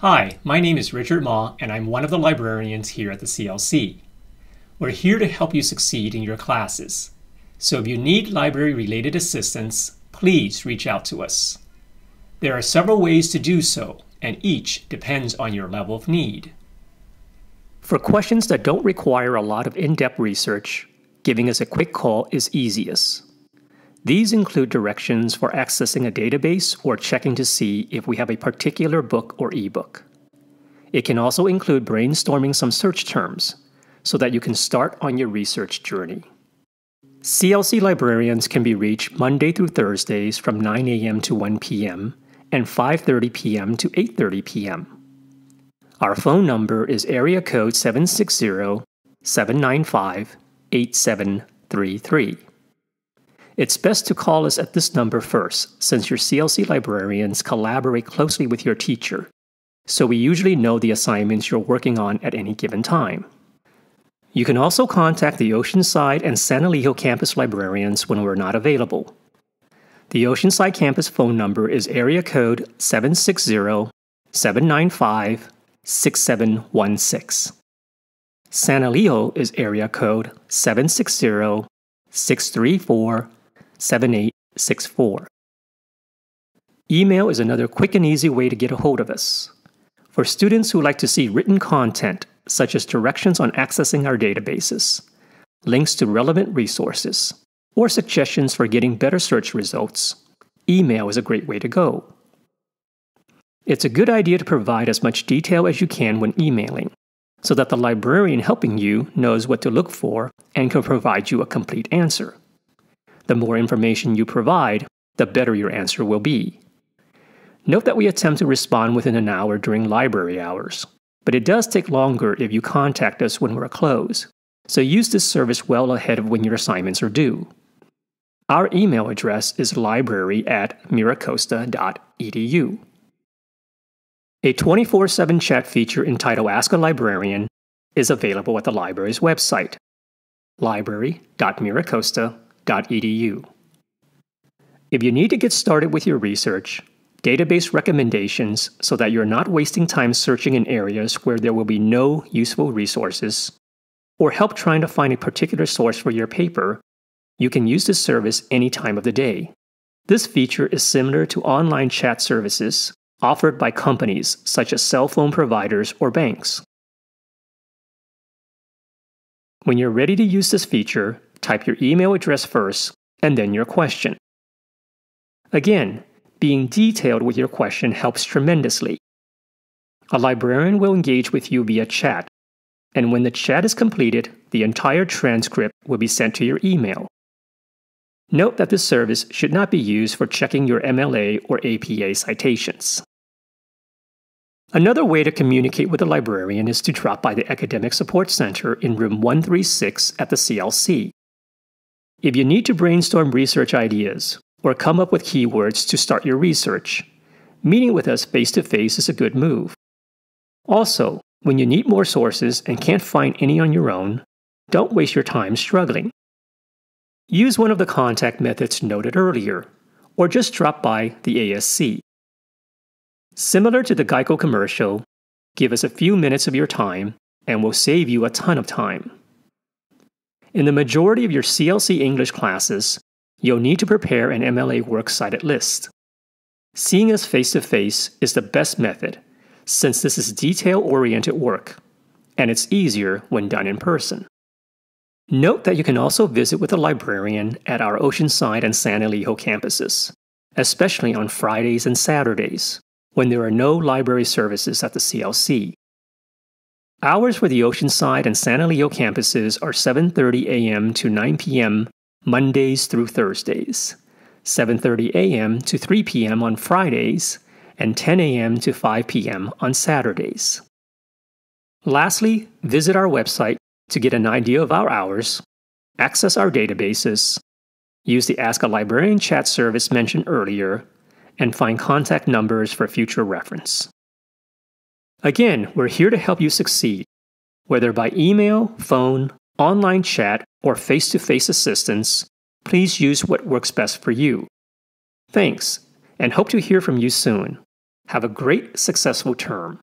Hi, my name is Richard Ma, and I'm one of the librarians here at the CLC. We're here to help you succeed in your classes. So if you need library related assistance, please reach out to us. There are several ways to do so, and each depends on your level of need. For questions that don't require a lot of in depth research, giving us a quick call is easiest. These include directions for accessing a database or checking to see if we have a particular book or ebook. It can also include brainstorming some search terms so that you can start on your research journey. CLC librarians can be reached Monday through Thursdays from 9 a.m. to 1 p.m. and 5:30 p.m. to 8:30 p.m. Our phone number is area code 760 795 8733. It's best to call us at this number first, since your CLC librarians collaborate closely with your teacher, so we usually know the assignments you're working on at any given time. You can also contact the Oceanside and San Elijo campus librarians when we're not available. The Oceanside campus phone number is area code 760 795 6716. San Elijo is area code 760 634 7864. Email is another quick and easy way to get a hold of us. For students who like to see written content, such as directions on accessing our databases, links to relevant resources, or suggestions for getting better search results, email is a great way to go. It's a good idea to provide as much detail as you can when emailing, so that the librarian helping you knows what to look for and can provide you a complete answer. The more information you provide, the better your answer will be. Note that we attempt to respond within an hour during library hours, but it does take longer if you contact us when we're closed, so use this service well ahead of when your assignments are due. Our email address is library at miracosta.edu. A 24 7 chat feature entitled Ask a Librarian is available at the library's website, library.miracosta.edu If you need to get started with your research, database recommendations so that you're not wasting time searching in areas where there will be no useful resources, or help trying to find a particular source for your paper, you can use this service any time of the day. This feature is similar to online chat services offered by companies such as cell phone providers or banks. When you're ready to use this feature, type your email address first and then your question. Again, being detailed with your question helps tremendously. A librarian will engage with you via chat, and when the chat is completed, the entire transcript will be sent to your email. Note that this service should not be used for checking your MLA or APA citations. Another way to communicate with a librarian is to drop by the Academic Support Center in room 136 at the CLC. If you need to brainstorm research ideas or come up with keywords to start your research, meeting with us face to face is a good move. Also, when you need more sources and can't find any on your own, don't waste your time struggling. Use one of the contact methods noted earlier, or just drop by the ASC. Similar to the Geico commercial, give us a few minutes of your time and we'll save you a ton of time. In the majority of your CLC English classes, you'll need to prepare an MLA works cited list. Seeing us face to face is the best method, since this is detail oriented work, and it's easier when done in person. Note that you can also visit with a librarian at our Oceanside and San Elijo campuses, especially on Fridays and Saturdays, when there are no library services at the CLC. Hours for the Oceanside and San Elijo campuses are 7:30 a.m. to 9 p.m. Mondays through Thursdays, 7:30 a.m. to 3 p.m. on Fridays, and 10 a.m. to 5 p.m. on Saturdays. Lastly, visit our website to get an idea of our hours, access our databases, use the Ask a Librarian chat service mentioned earlier, and find contact numbers for future reference. Again, we're here to help you succeed, whether by email, phone, online chat, or face to face assistance. Please use what works best for you. Thanks, and hope to hear from you soon. Have a great, successful term.